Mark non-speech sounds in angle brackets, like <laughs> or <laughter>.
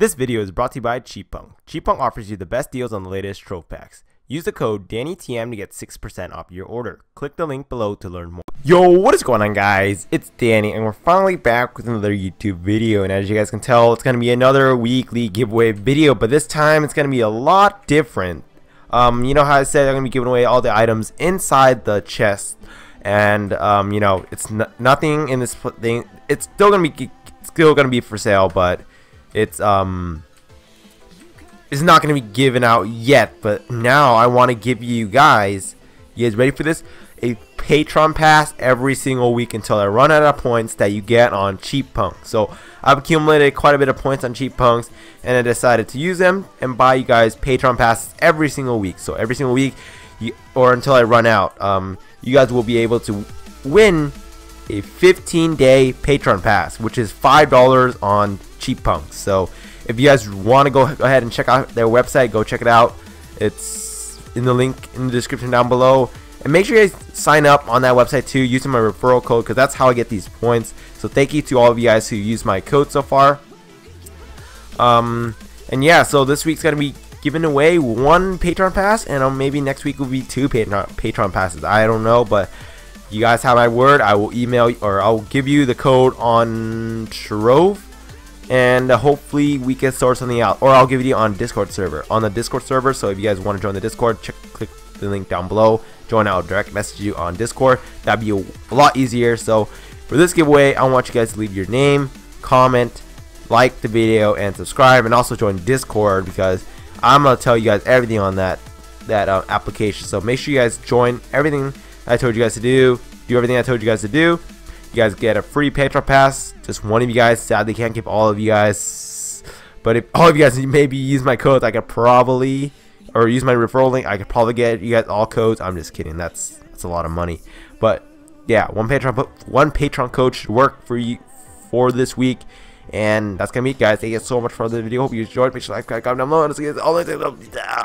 This video is brought to you by Cheapunk. Cheapunk offers you the best deals on the latest Trove packs. Use the code DannyTM to get 6% off your order. Click the link below to learn more. Yo, what is going on guys? It's Danny and we're finally back with another YouTube video and as you guys can tell it's going to be another weekly giveaway video but this time it's going to be a lot different. Um, you know how I said I'm going to be giving away all the items inside the chest and um, you know it's nothing in this thing it's still going to be still going to be for sale but it's um it's not going to be given out yet but now I want to give you guys you guys ready for this? A Patron pass every single week until I run out of points that you get on Cheap Punk so I've accumulated quite a bit of points on Cheap Punks and I decided to use them and buy you guys Patron passes every single week. So every single week you, or until I run out um, you guys will be able to win a 15 day Patron pass which is $5 on cheap punks. So if you guys want to go, ahead and check out their website, go check it out. It's in the link in the description down below. And make sure you guys sign up on that website too using my referral code because that's how I get these points. So thank you to all of you guys who use my code so far. Um, and yeah, so this week's going to be giving away one Patron pass and um, maybe next week will be two Patron, Patron passes. I don't know, but you guys have my word. I will email or I'll give you the code on Trove and uh, hopefully we can sort something out. Or I'll give it you on Discord server. On the Discord server so if you guys want to join the Discord check click the link down below. Join I'll direct message you on Discord. That'd be a lot easier. So for this giveaway I want you guys to leave your name comment like the video and subscribe and also join Discord because I'm gonna tell you guys everything on that that uh, application. So make sure you guys join everything I told you guys to do do everything I told you guys to do you guys get a free Patron pass. Just one of you guys. Sadly, can't give all of you guys. But if all of you guys <laughs> maybe use my code, I could probably, or use my referral link, I could probably get you guys all codes. I'm just kidding. That's that's a lot of money. But yeah, one Patron one Patron code should work for you for this week. And that's gonna be it, guys. Thank you so much for the video. Hope you enjoyed. Make sure to like, comment down below, and see you guys all the down.